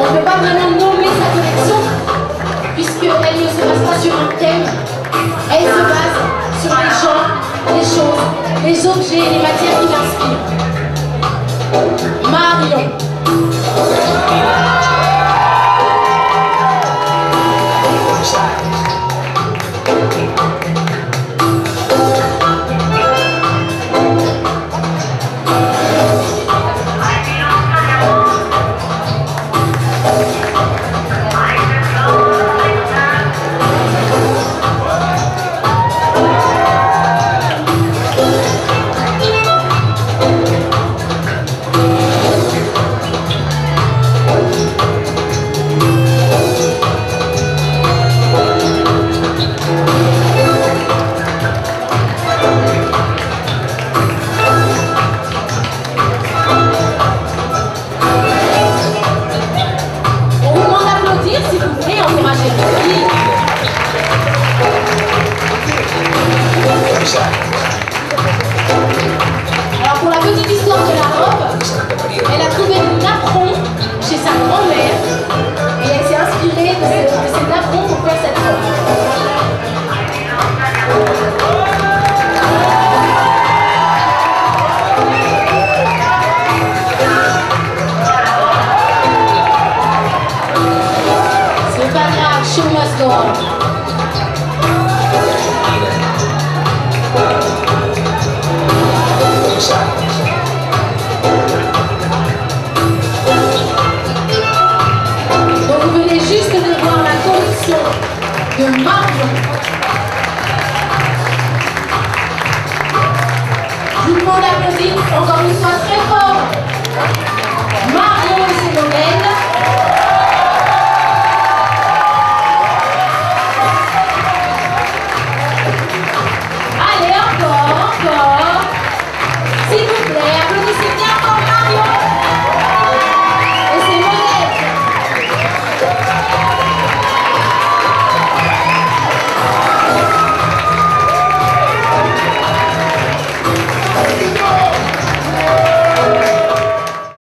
On ne peut pas vraiment nommer sa collection puisqu'elle ne se base pas sur un thème, elle se base sur les gens, les choses, les objets et les matières qui l'inspirent. Marion. On Donc vous venez juste de voir la collection de marbre. Je vous demande d'applaudir encore une fois très fort Marion et ses domaines.